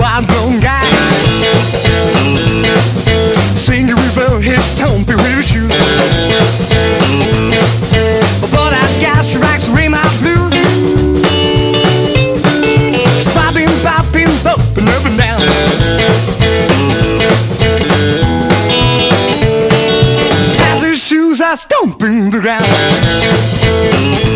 wild blown guy. Singing river hit stomping with his shoes. But I got she rocks ring my blues. She's bopping, bopping, up and down. As his shoes are stomping the ground.